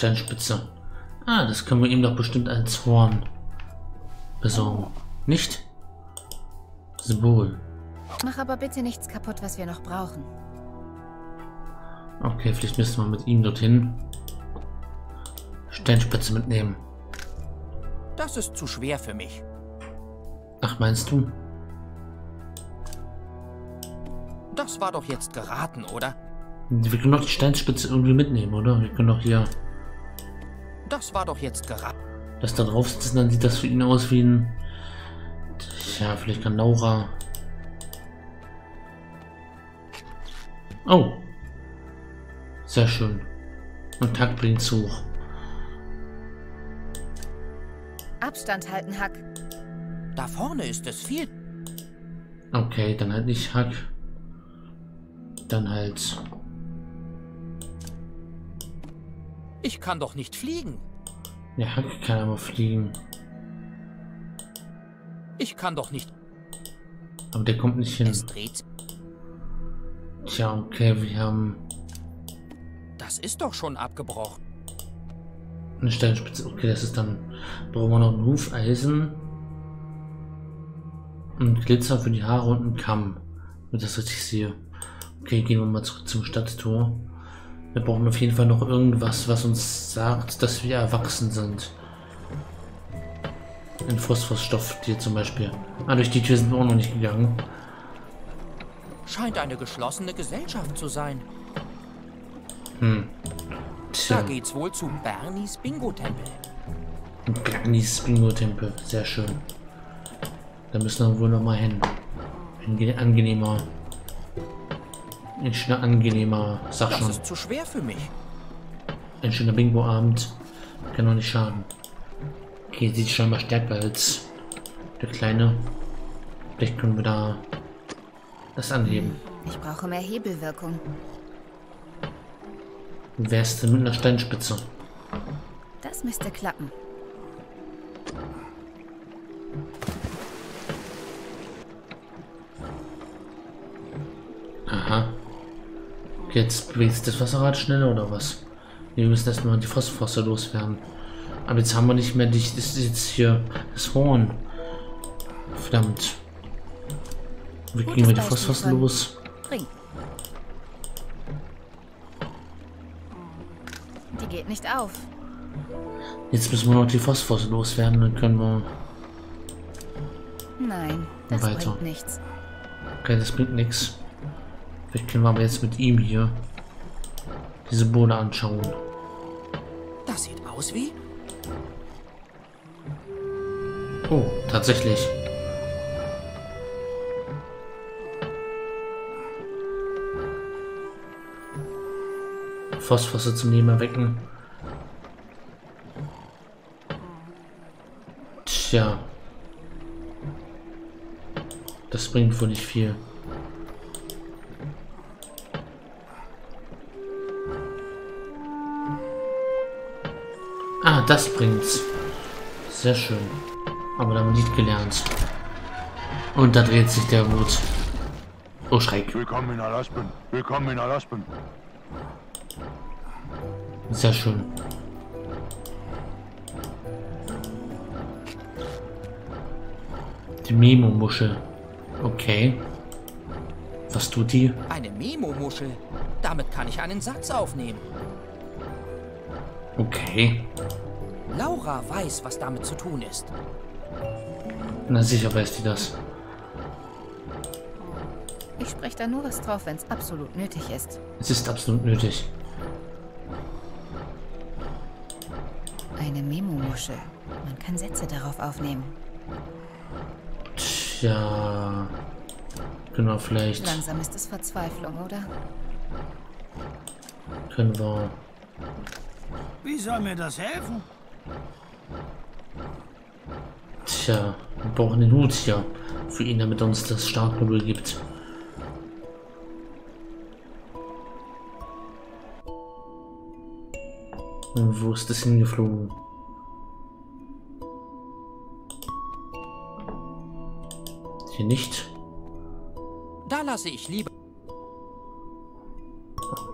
Steinspitze. Ah, das können wir ihm doch bestimmt als Horn besorgen. Nicht? Symbol. Mach aber bitte nichts kaputt, was wir noch brauchen. Okay, vielleicht müssen wir mit ihm dorthin. Steinspitze mitnehmen. Das ist zu schwer für mich. Ach, meinst du? Das war doch jetzt geraten, oder? Wir können doch die Steinspitze irgendwie mitnehmen, oder? Wir können doch hier Das war doch jetzt geraten. das da drauf sitzen, dann sieht das für ihn aus wie ein... Ja, vielleicht kann Laura... Oh. Sehr schön. Und Tag bringt's hoch. Abstand halten, Hack. Da vorne ist es viel. Okay, dann halt nicht Hack. Dann halt... Ich kann doch nicht fliegen. Ja, Hack kann aber fliegen. Ich kann doch nicht. Aber der kommt nicht hin. Es dreht. Tja, okay, wir haben Das ist doch schon abgebrochen. eine Steinspitze. Okay, das ist dann... Brauchen wir noch ein Hufeisen. Und Glitzer für die Haare und einen Kamm. Wenn ich das richtig sehe. Okay, gehen wir mal zurück zum Stadttor. Wir brauchen auf jeden Fall noch irgendwas, was uns sagt, dass wir erwachsen sind. Ein Phosphorstoff hier zum Beispiel. Ah, durch die Tür sind wir auch noch nicht gegangen. Scheint eine geschlossene Gesellschaft zu sein. Hm. Da Tja, geht's wohl zu Bernies Bingo-Tempel. Bernies Bingo-Tempel. Sehr schön. Da müssen wir wohl noch mal hin. Ein ge- angenehmer... Ein schöner, angenehmer, sag Das schon. ist zu schwer für mich. Ein schöner Bingo-Abend. Kann doch nicht schaden. Okay, sieht scheinbar stärker als der kleine. Vielleicht können wir da das anheben. Ich brauche mehr Hebelwirkung. Wer ist denn mit einer Steinspitze? Das müsste klappen. Jetzt bewegt sich das Wasserrad schneller oder was? Wir müssen erstmal die Phosphorste loswerden. Aber jetzt haben wir nicht mehr die, das ist jetzt hier das Horn. Verdammt. Wie kriegen wir die von- los? Bring. Die geht nicht auf. Jetzt müssen wir noch die Phosphorste loswerden, dann können wir... Nein, das Weiter. bringt nichts. Okay, das bringt nichts. Vielleicht können wir aber jetzt mit ihm hier diese Bohne anschauen. Das sieht aus wie... Oh, tatsächlich. Phosphorse zum Leben erwecken. Tja. Das bringt wohl nicht viel. Das bringt's. Sehr schön. Aber dann nicht gelernt. Und da dreht sich der Wut. Oh, Schreck. Willkommen in Alaspen. Willkommen in Alaspen. Sehr schön. Die Memo-Muschel. Okay. Was tut die? Eine Memo-Muschel. Damit kann ich einen Satz aufnehmen. Okay. Laura weiß, was damit zu tun ist. Na sicher weiß die das. Ich spreche da nur was drauf, wenn es absolut nötig ist. Es ist absolut nötig. Eine Memo-Muschel. Man kann Sätze darauf aufnehmen. Tja. Genau, vielleicht Langsam ist es Verzweiflung, oder? können wir... Wie soll mir das helfen? Tja, wir brauchen den Hut hier für ihn, damit er uns das Startmodul gibt. Und wo ist das hingeflogen? Hier nicht. Da lasse ich lieber...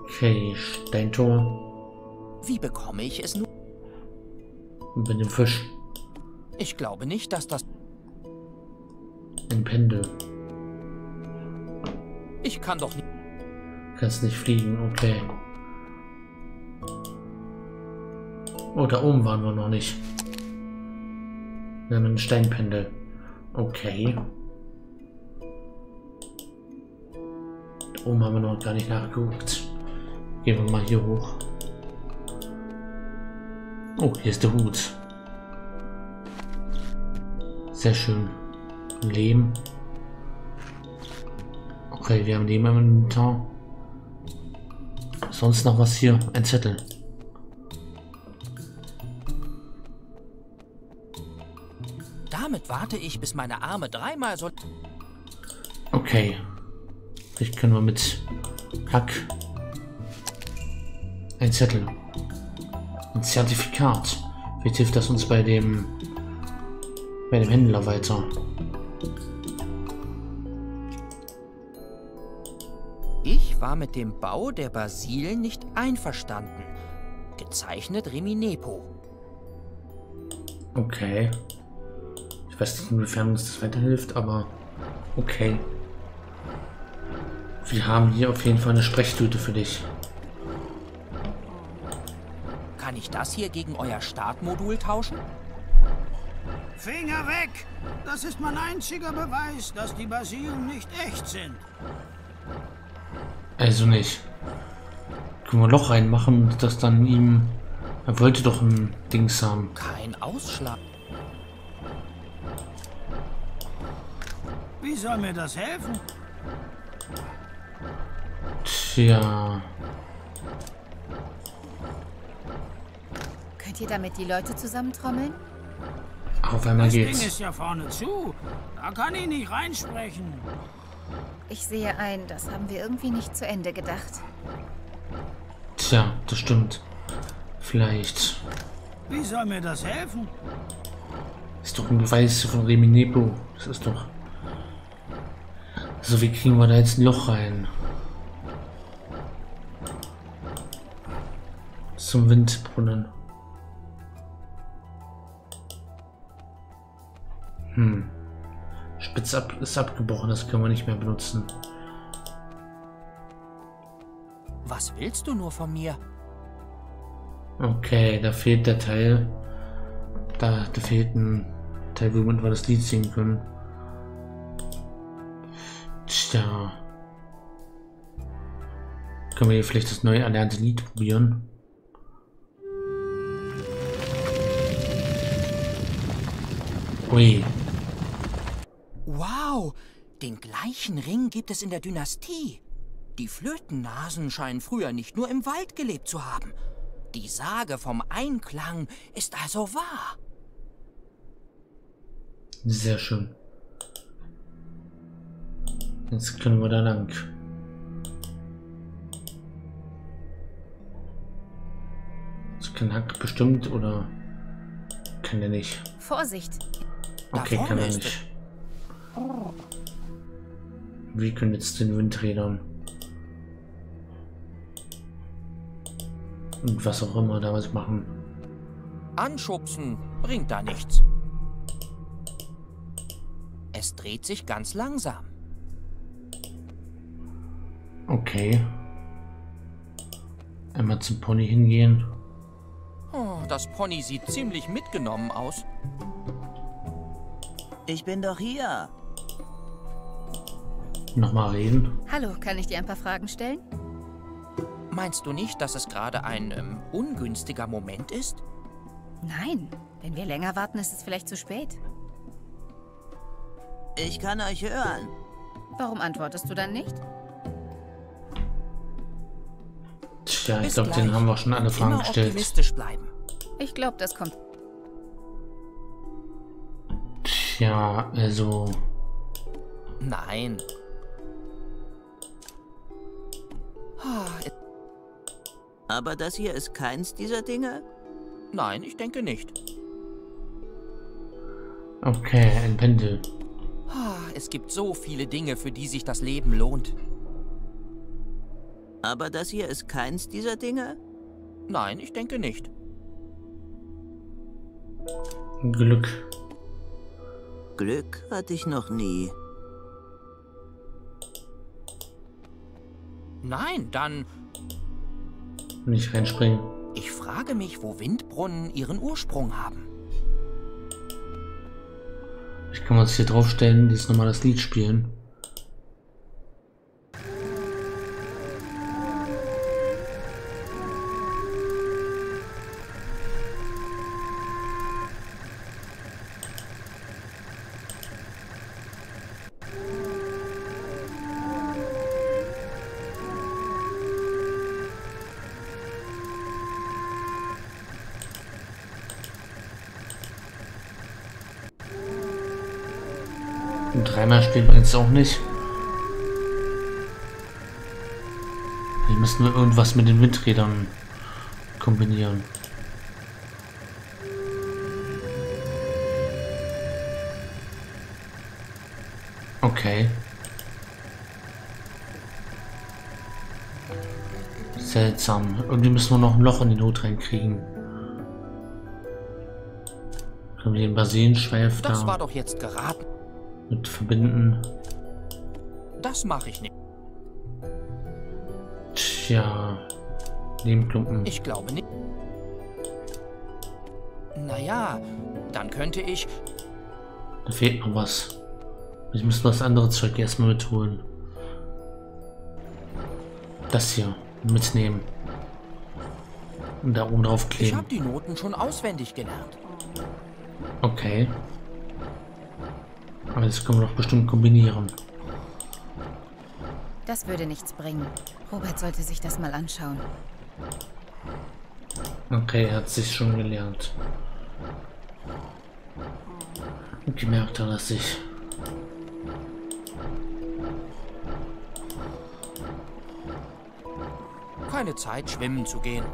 Okay, Steintor. Wie bekomme ich es nun? Mit dem Fisch. Ich glaube nicht, dass das... Ein Pendel. Ich kann doch nicht... Kannst nicht fliegen, okay. Oh, da oben waren wir noch nicht. Wir haben einen Steinpendel. Okay. Da oben haben wir noch gar nicht nachgeguckt. Gehen wir mal hier hoch. Oh, hier ist der Hut. Sehr schön. Lehm. Okay, wir haben Lehm im Inventar. Sonst noch was hier? Ein Zettel. Damit warte ich, bis meine Arme dreimal so... Okay. Vielleicht können wir mit Hack. Ein Zettel. Ein Zertifikat. Vielleicht hilft das uns bei dem bei dem Händler weiter. Ich war mit dem Bau der Basilen nicht einverstanden. Gezeichnet Reminepo. Okay. Ich weiß nicht, inwiefern uns das weiterhilft, aber okay. Wir haben hier auf jeden Fall eine Sprechtüte für dich. Kann ich das hier gegen euer Startmodul tauschen? Finger weg! Das ist mein einziger Beweis, dass die Basilen nicht echt sind. Also nicht. Können wir ein Loch reinmachen und das dann ihm... Er wollte doch ein Dings haben. Kein Ausschlag. Wie soll mir das helfen? Tja. Könnt ihr damit die Leute zusammentrommeln? Auf einmal Das Ding geht's. ist ja vorne zu. Da kann ich nicht reinsprechen. Ich sehe ein, das haben wir irgendwie nicht zu Ende gedacht. Tja, das stimmt. Vielleicht. Wie soll mir das helfen? Ist doch ein Beweis von Reminepo. Das ist doch. So, wie kriegen wir da jetzt ein Loch rein? Zum Windbrunnen. Hm. Spitz ab ist abgebrochen, das können wir nicht mehr benutzen. Was willst du nur von mir? Okay, da fehlt der Teil. Da, da fehlt ein Teil, womit wir das Lied singen können. Tja. Können wir hier vielleicht das neu erlernte Lied probieren? Ui, Wow, den gleichen Ring gibt es in der Dynastie. Die Flötennasen scheinen früher nicht nur im Wald gelebt zu haben. Die Sage vom Einklang ist also wahr. sehr schön. Jetzt können wir da lang. Das kann Hack bestimmt oder kann er nicht? Vorsicht! Okay, kann er nicht. Wir können jetzt den Windrädern und was auch immer da was machen. Anschubsen bringt da nichts. Es dreht sich ganz langsam. Okay. Einmal zum Pony hingehen. Oh, das Pony sieht ziemlich mitgenommen aus. Ich bin doch hier. Nochmal reden. Hallo, kann ich dir ein paar Fragen stellen? Meinst du nicht, dass es gerade ein ähm, ungünstiger Moment ist? Nein. Wenn wir länger warten, ist es vielleicht zu spät. Ich kann euch hören. Warum antwortest du dann nicht? Tja, ich glaube, den haben wir schon alle Fragen immer gestellt. optimistisch bleiben. Ich glaube, das kommt. Tja, also. Nein. Aber das hier ist keins dieser Dinge? Nein, ich denke nicht. Okay, ein Pendel. Ah, Es gibt so viele Dinge, für die sich das Leben lohnt. Aber das hier ist keins dieser Dinge? Nein, ich denke nicht. Glück. Glück hatte ich noch nie. Nein, dann... Nicht reinspringen. Ich frage mich, wo Windbrunnen ihren Ursprung haben. Ich kann uns hier draufstellen, dieses nochmal das Lied spielen. Dreimal spielen wir jetzt auch nicht. Hier müssen wir irgendwas mit den Windrädern kombinieren. Okay. Seltsam. Irgendwie müssen wir noch ein Loch in den Hut reinkriegen. Können wir den Das da war doch jetzt geraten. Mit verbinden? Das mache ich nicht. Tja. Lehmklumpen. Ich glaube nicht. Naja, dann könnte ich... Da fehlt noch was. Ich muss das andere Zeug erstmal mitholen. Das hier mitnehmen. Und da oben drauf Ich kleben. habe die Noten schon auswendig gelernt. Okay. Aber das können wir doch bestimmt kombinieren. Das würde nichts bringen. Robert sollte sich das mal anschauen. Okay, er hat sich schon gelernt. Gemerkt hat er sich. Keine Zeit, schwimmen zu gehen.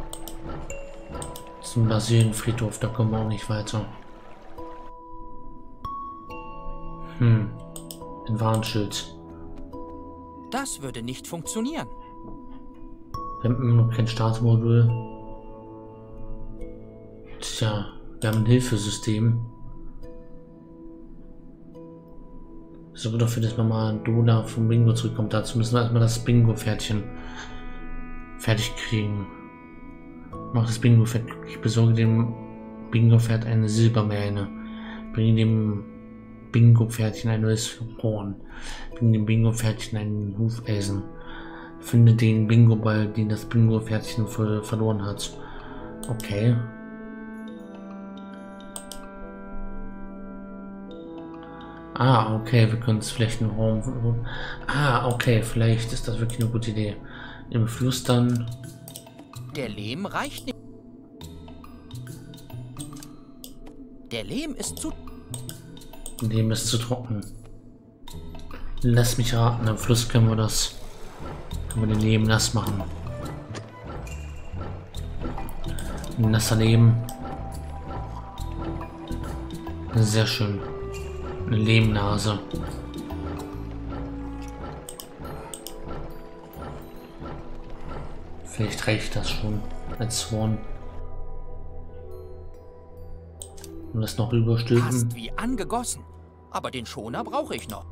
Zum Basilienfriedhof, da kommen wir auch nicht weiter. Hm. Ein Warnschild. Das würde nicht funktionieren. Wir haben immer noch kein Startmodul. Tja, wir haben ein Hilfesystem. So dafür, dass man mal Dona vom Bingo zurückkommt. Dazu müssen wir erstmal das Bingo-Pferdchen fertig kriegen. Mach das Bingo-Pferd glücklich. Besorge dem Bingo-Pferd eine Silbermähne. Bringe dem Bingo-Pferdchen ein neues Horn. Bringe dem Bingo-Pferdchen einen Hufeisen. Finde den Bingo-Ball, den das Bingo-Pferdchen ver verloren hat. Okay. Ah, okay, wir können es vielleicht einen Raum. Ah, okay, vielleicht ist das wirklich eine gute Idee. Im Fluss dann. Der Lehm reicht nicht. Der Lehm ist zu... Dem ist zu trocken. Lass mich raten, im Fluss können wir das. Können wir den Leben nass machen. Nasser Leben. Sehr schön. Eine Lehmnase. Vielleicht reicht das schon als Horn. Und das noch überstülpen. Passt wie angegossen. Aber den Schoner brauche ich noch.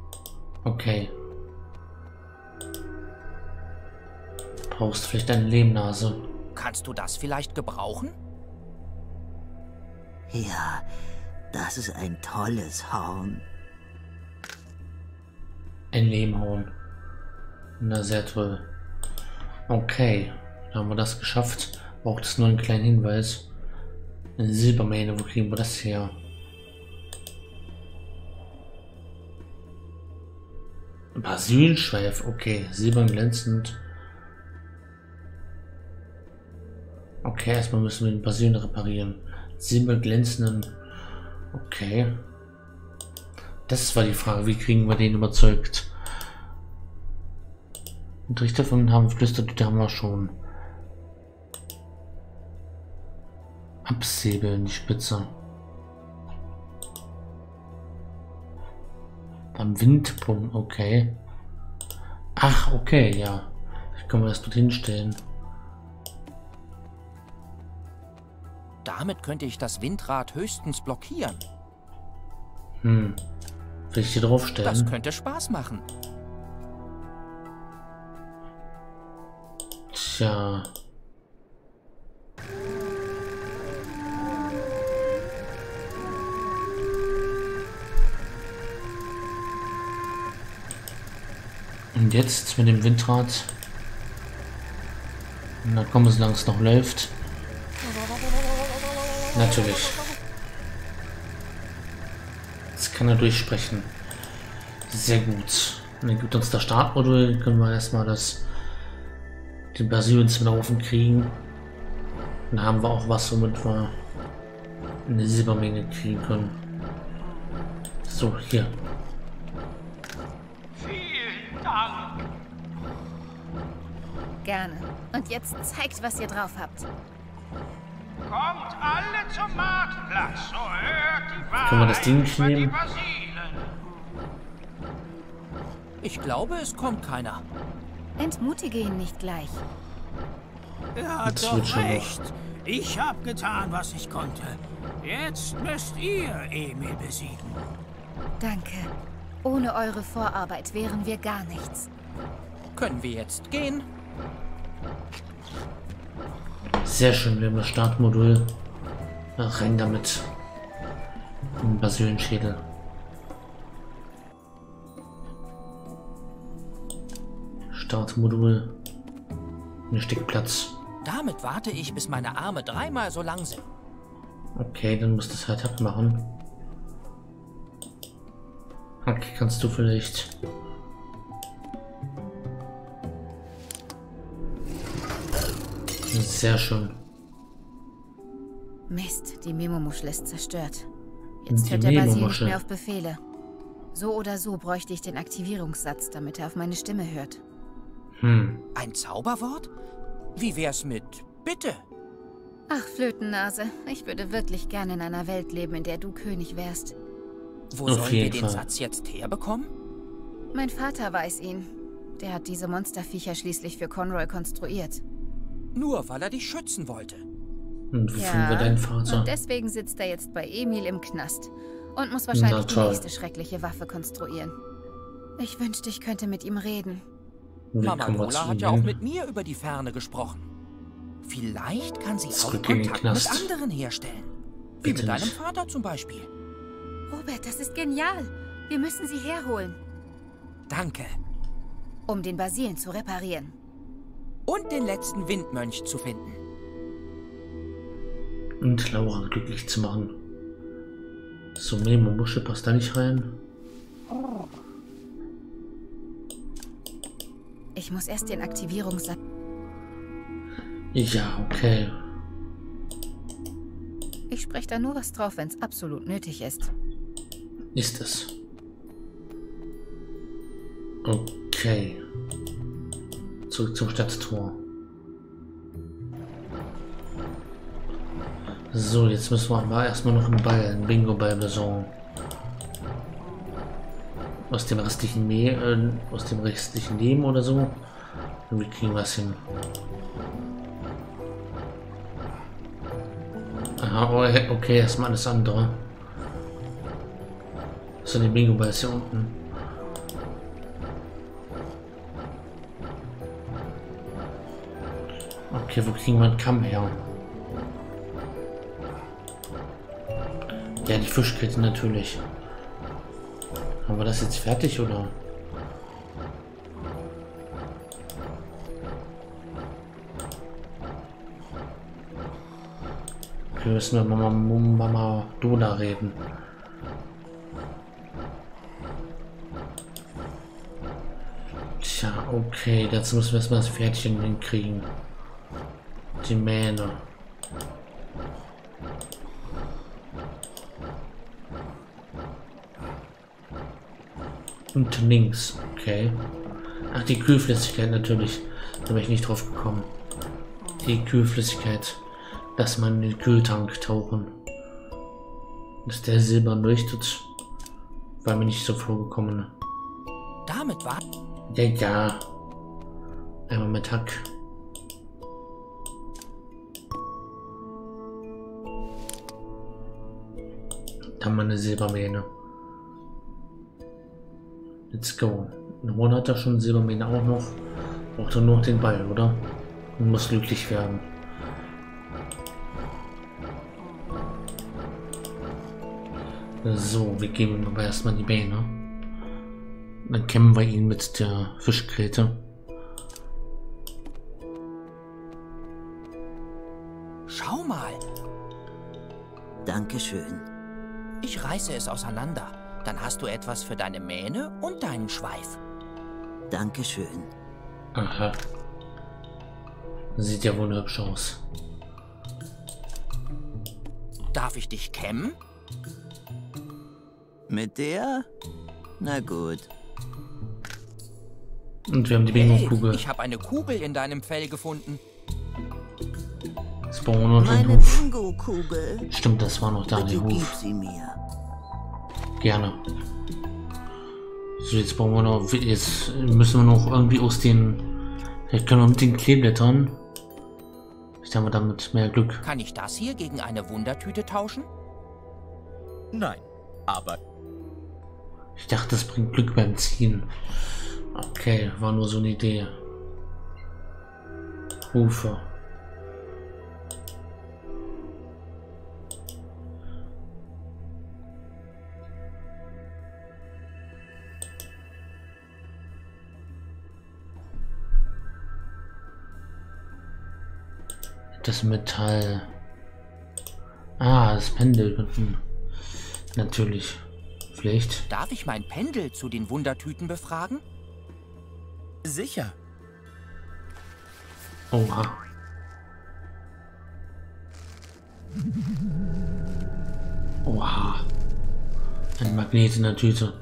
Okay. Brauchst vielleicht eine Lehmnase. Kannst du das vielleicht gebrauchen? Ja, das ist ein tolles Horn. Ein Lehmhorn. Na, sehr toll. Okay, da haben wir das geschafft. Braucht es nur einen kleinen Hinweis. Silbermähne, wo kriegen wir das her? Basilschweif, okay. Silbern glänzend. Okay, erstmal müssen wir den Basilien reparieren. Silberglänzenden. Okay. Das war die Frage, wie kriegen wir den überzeugt? Und Richter von haben flüstert, die haben wir schon. Absäbeln die Spitze. Beim Windbrunnen, okay. Ach, okay, ja. Ich kann mir das dort hinstellen. Damit könnte ich das Windrad höchstens blockieren. Hm. Will ich Das draufstellen? könnte Spaß machen. Tja. Und jetzt mit dem Windrad. Na komm, solange es noch läuft. Natürlich. Jetzt kann er durchsprechen. Sehr gut. Und dann gibt uns das Startmodul. Können wir erstmal das den Brasilien zum Laufen kriegen. Dann haben wir auch was, womit wir eine Silbermenge kriegen können. So, hier. Gerne. Und jetzt zeigt, was ihr drauf habt. Kommt alle zum Marktplatz, so hört die Wahrheit Können wir das Ding nehmen? Ich glaube, es kommt keiner. Entmutige ihn nicht gleich. Er hat Das doch recht. Ich habe getan, was ich konnte. Jetzt müsst ihr Emil besiegen. Danke. Ohne eure Vorarbeit wären wir gar nichts. Können wir jetzt gehen? Sehr schön, wir haben das Startmodul. Rein damit. Ein Basilienschädel. Startmodul. Mir steckt Platz. Damit warte ich, bis meine Arme dreimal so lang sind. Okay, dann muss das halt abmachen. Okay, kannst du vielleicht. Sehr schön. Mist, die Memomuschel ist zerstört. Jetzt Die hört der Basil nicht mehr auf Befehle. So oder so bräuchte ich den Aktivierungssatz, damit er auf meine Stimme hört. Hm. Ein Zauberwort? Wie wär's mit Bitte? Ach, Flötennase, ich würde wirklich gerne in einer Welt leben, in der du König wärst. Wo Auf sollen wir den Fall. Satz jetzt herbekommen? Mein Vater weiß ihn. Der hat diese Monsterviecher schließlich für Conroy konstruiert. Nur weil er dich schützen wollte. Und wie finden wir deinen Vater? und deswegen sitzt er jetzt bei Emil im Knast und muss wahrscheinlich die nächste schreckliche Waffe konstruieren. Ich wünschte, ich könnte mit ihm reden. Wie Mama Lola hat ja auch mit mir über die Ferne gesprochen. Vielleicht kann sie auch Zurück den Kontakt mit Knast. anderen herstellen. Wie Bitte mit deinem nicht. Vater zum Beispiel. Robert, das ist genial. Wir müssen sie herholen, Danke. um den Basilen zu reparieren. Und den letzten Windmönch zu finden. Und Laura glücklich zu machen. So, Memo Muschel passt da nicht rein. Ich muss erst den Aktivierungssatz... Ja, okay. Ich spreche da nur was drauf, wenn es absolut nötig ist. Ist es. Okay. Zurück zum Stadttor. So, jetzt müssen wir aber erstmal noch einen Ball, einen Bingo-Ball besorgen. Aus dem restlichen Me äh, aus dem restlichen Leben oder so. Wir kriegen was hin. Aha, oh, okay, erstmal alles andere. So, der Bingo-Ball ist hier unten. Okay, wo kriegen wir einen Kamm her? Ja, die Fischkette natürlich. Haben wir das jetzt fertig oder? Wir müssen mit Mama, Mama Dona reden. Tja, okay, dazu müssen wir erstmal das Pferdchen hinkriegen. Die Mähne. Und links, okay. Ach, die Kühlflüssigkeit natürlich. Da bin ich nicht drauf gekommen. Die Kühlflüssigkeit. Dass man in den Kühltank tauchen. Dass der silbern leuchtet. War mir nicht so vorgekommen. Damit war... Ja, ja. Einmal mit Hack. Da haben wir eine Silbermähne. Let's go. Ron hat ja schon Silbermähne auch noch. Braucht er nur noch den Ball, oder? Und muss glücklich werden. So, wir geben aber erstmal die Mähne. Dann kämmen wir ihn mit der Fischgräte. Schau mal, Dankeschön. Ich reiße es auseinander. Dann hast du etwas für deine Mähne und deinen Schweif. Dankeschön. Aha. Sieht ja wohl hübsch aus. Darf ich dich kämmen? Mit der? Na gut. Und wir haben die Hey, Bingo-Kugel. ich habe eine Kugel in deinem Fell gefunden. Spawn und den Meine Hof. Bingo-Kugel. Stimmt, das war noch da, der Hof. sie mir. Gerne. So, jetzt brauchen wir noch. Jetzt müssen wir noch irgendwie aus den. Vielleicht können wir mit den Kleeblättern. Vielleicht haben wir damit mehr Glück. Kann ich das hier gegen eine Wundertüte tauschen? Nein, aber Ich dachte, das bringt Glück beim Ziehen. Okay, war nur so eine Idee. Hufe. Das Metall. Ah, das Pendel unten. Natürlich. Vielleicht. Darf ich mein Pendel zu den Wundertüten befragen? sicher. Oha. Oha. Ein Magnet in der Tüte.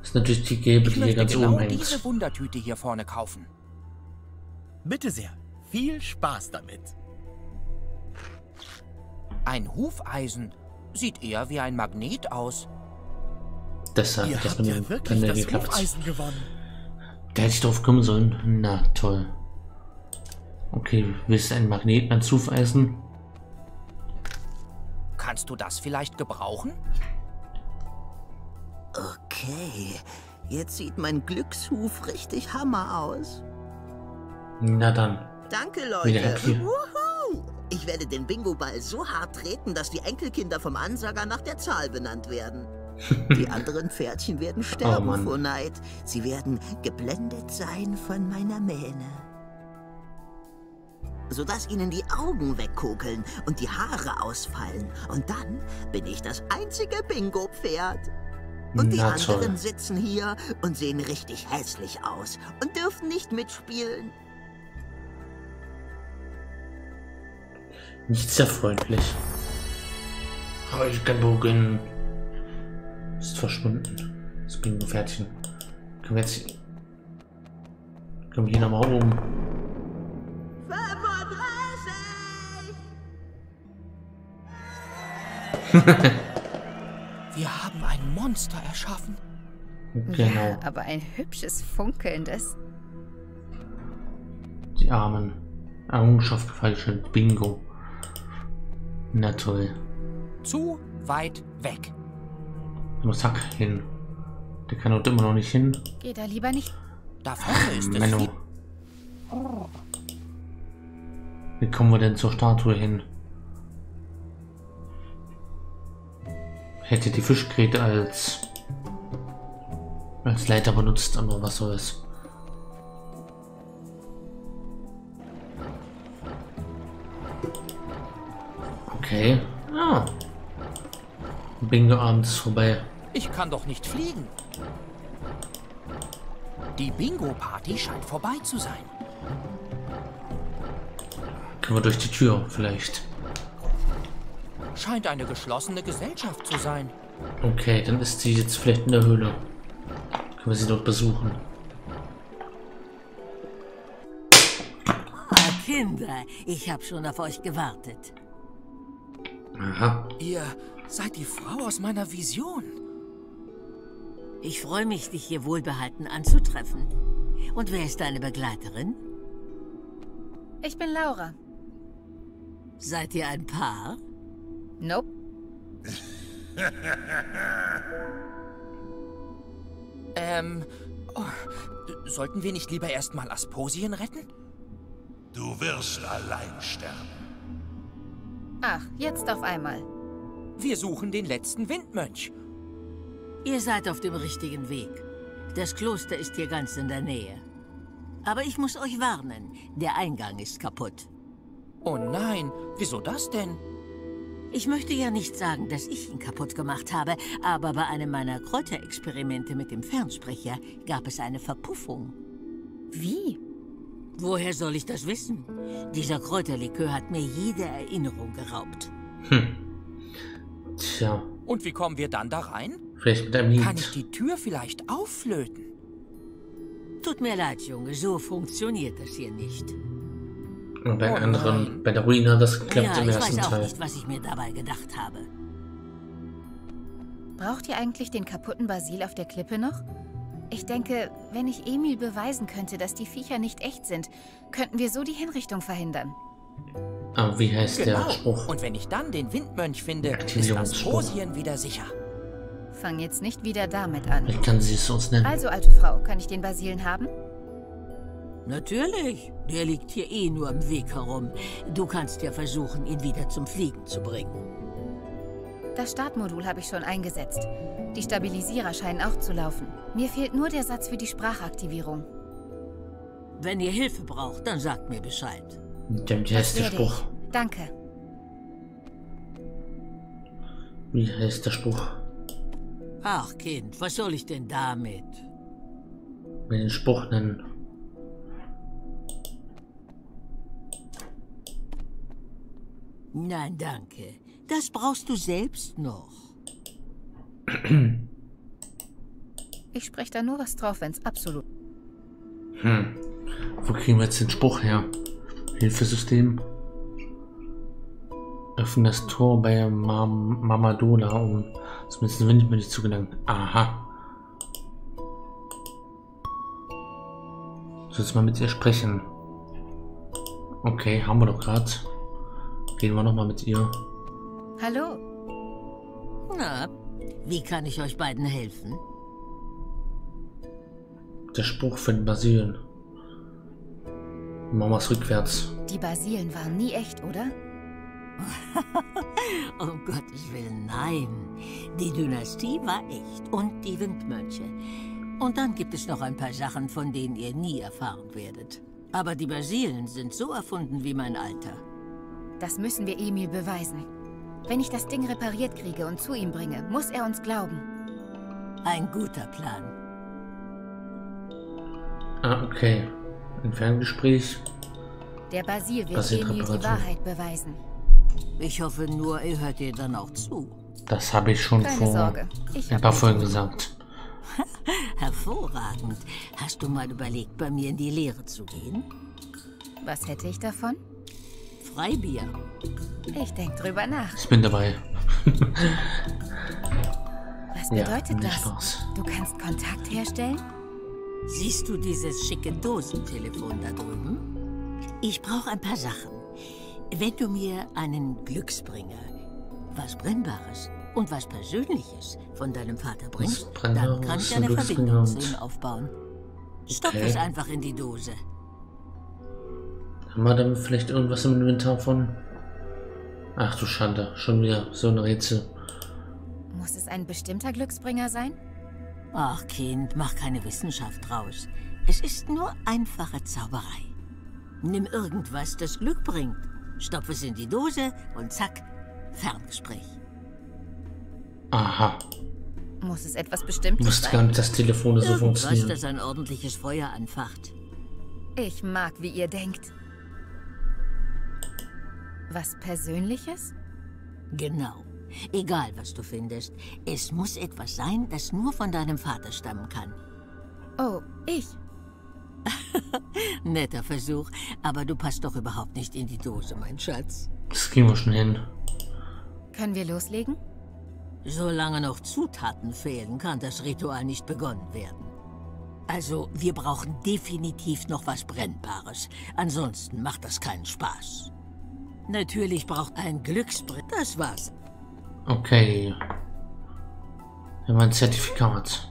Das ist natürlich die gelbe, Ich die hier ganz genau oben hängt. diese Wundertüte hier vorne kaufen. Bitte sehr. Viel Spaß damit. Ein Hufeisen sieht eher wie ein Magnet aus. Deshalb Ihr hat das habt mit ja dem wirklich das geklappt. Hufeisen gewonnen. Da hätte ich drauf kommen sollen. Na, toll. Okay, willst du ein Magnet ans Hufeisen? Kannst du das vielleicht gebrauchen? Okay. Jetzt sieht mein Glückshuf richtig Hammer aus. Na dann. Danke, Leute. Wuhu! Ich werde den Bingo-Ball so hart treten, dass die Enkelkinder vom Ansager nach der Zahl benannt werden. Die anderen Pferdchen werden Oh sterben Mann. vor Neid. Sie werden geblendet sein von meiner Mähne. Sodass ihnen die Augen wegkokeln und die Haare ausfallen. Und dann bin ich das einzige Bingo-Pferd. Und die Na anderen sitzen hier und sehen richtig hässlich aus und dürfen nicht mitspielen. Nicht sehr freundlich. Regenbogen ist verschwunden. Das Bingo-Pferdchen. Können wir jetzt. Können wir hier nochmal oben. 35! Wir haben ein Monster erschaffen. Genau. Ja, aber ein hübsches funkelndes. Die armen. Errungenschaft gefeilscht. Bingo. Na toll. Zu weit weg. Da muss Hack hin. Der kann dort immer noch nicht hin. Geh da lieber nicht. Da vorne ist es Menno. viel. Wie kommen wir denn zur Statue hin? Hätte die Fischgräte als als Leiter benutzt, aber was soll's. Okay. Ah. Bingo-Abend ist vorbei. Ich kann doch nicht fliegen. Die Bingo-Party scheint vorbei zu sein. Können wir durch die Tür vielleicht. Scheint eine geschlossene Gesellschaft zu sein. Okay, dann ist sie jetzt vielleicht in der Höhle. Können wir sie dort besuchen. Ah, Kinder, ich habe schon auf euch gewartet. Aha. Ihr seid die Frau aus meiner Vision. Ich freue mich, dich hier wohlbehalten anzutreffen. Und wer ist deine Begleiterin? Ich bin Laura. Seid ihr ein Paar? Nope. ähm, oh, sollten wir nicht lieber erstmal Asposien retten? Du wirst allein sterben. Ach, jetzt auf einmal. Wir suchen den letzten Windmönch. Ihr seid auf dem richtigen Weg. Das Kloster ist hier ganz in der Nähe. Aber ich muss euch warnen, der Eingang ist kaputt. Oh nein, wieso das denn? Ich möchte ja nicht sagen, dass ich ihn kaputt gemacht habe, aber bei einem meiner Kräuterexperimente mit dem Fernsprecher gab es eine Verpuffung. Wie? Woher soll ich das wissen? Dieser Kräuterlikör hat mir jede Erinnerung geraubt. Tja, Und wie kommen wir dann da rein? vielleicht mit einem Kann ich Lied. die Tür vielleicht aufflöten? Tut mir leid, Junge, so funktioniert das hier nicht. Und bei Oh anderen, nein. bei der Ruine hat das geklappt ja, im ich ersten weiß auch Teil. nicht, was ich mir dabei gedacht habe. Braucht ihr eigentlich den kaputten Basil auf der Klippe noch? Ich denke, wenn ich Emil beweisen könnte, dass die Viecher nicht echt sind, könnten wir so die Hinrichtung verhindern. Aber wie heißt Genau. der Spruch? Und wenn ich dann den Windmönch finde, ist. Asposien wieder sicher. Fang jetzt nicht wieder damit an. Ich kann sie es uns nennen. Also, alte Frau, kann ich den Basilen haben? Natürlich. Der liegt hier eh nur im Weg herum. Du kannst ja versuchen, ihn wieder zum Fliegen zu bringen. Das Startmodul habe ich schon eingesetzt. Die Stabilisierer scheinen auch zu laufen. Mir fehlt nur der Satz für die Sprachaktivierung. Wenn ihr Hilfe braucht, dann sagt mir Bescheid. Der, wie heißt der Werde Spruch? ich. Danke. Wie heißt der Spruch? Ach, Kind, was soll ich denn damit? Mir den Spruch nennen. Nein, danke. Das brauchst du selbst noch. Ich spreche da nur was drauf, wenn es absolut. Hm. Wo kriegen wir jetzt den Spruch her? Hilfesystem. Öffne das Tor bei Mam Mamadola, um zumindest den Windmilch zu gelangen. Aha. Soll jetzt mal mit ihr sprechen. Okay, haben wir doch gerade. Reden wir noch mal mit ihr. Hallo? Na, wie kann ich euch beiden helfen? Der Spruch für den Basilen. Mamas rückwärts. Die Basilen waren nie echt, oder? Um Gottes Willen, nein. Die Dynastie war echt und die Windmönche. Und dann gibt es noch ein paar Sachen, von denen ihr nie erfahren werdet. Aber die Basilen sind so erfunden wie mein Alter. Das müssen wir Emil beweisen. Wenn ich das Ding repariert kriege und zu ihm bringe, muss er uns glauben. Ein guter Plan. Ah, okay. Ein Ferngespräch. Der Basil wird Emil die. Wahrheit beweisen. Ich hoffe nur, ihr hört ihr dann auch zu. Das habe ich schon Keine vor Sorge. Ich ein paar Folgen gesagt. Hervorragend. Hast du mal überlegt, bei mir in die Lehre zu gehen? Was hätte ich davon? Freibier. Ich denke drüber nach. Ich bin dabei. Was Ja, bedeutet viel das? Spaß. Du kannst Kontakt herstellen? Siehst du dieses schicke Dosentelefon da drüben? Ich brauche ein paar Sachen. Wenn du mir einen Glücksbringer, was Brennbares und was Persönliches von deinem Vater bringst, dann kann ich ein eine Verbindung zu ihm aufbauen. Stopf Okay. es einfach in die Dose. Haben wir dann vielleicht irgendwas im Inventar von? Ach du Schande, schon wieder so ein Rätsel. Muss es ein bestimmter Glücksbringer sein? Ach Kind, mach keine Wissenschaft draus. Es ist nur einfache Zauberei. Nimm irgendwas, das Glück bringt. Stopf es in die Dose und zack, Ferngespräch. Aha, Muss es etwas ich Bestimmtes wusste gar sein? nicht, dass Telefone so Irgendwas, funktionieren. das ein ordentliches Feuer anfacht. Ich mag, wie ihr denkt. Was Persönliches? Genau. Egal, was du findest. Es muss etwas sein, das nur von deinem Vater stammen kann. Oh, ich. Netter Versuch, aber du passt doch überhaupt nicht in die Dose, mein Schatz. Das kriegen wir schon hin. Können wir loslegen? Solange noch Zutaten fehlen, kann das Ritual nicht begonnen werden. Also, wir brauchen definitiv noch was Brennbares. Ansonsten macht das keinen Spaß. Natürlich braucht ein Glücksbringer. Das was. Okay. Wir haben ein Zertifikat.